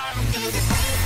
I don't give a damn.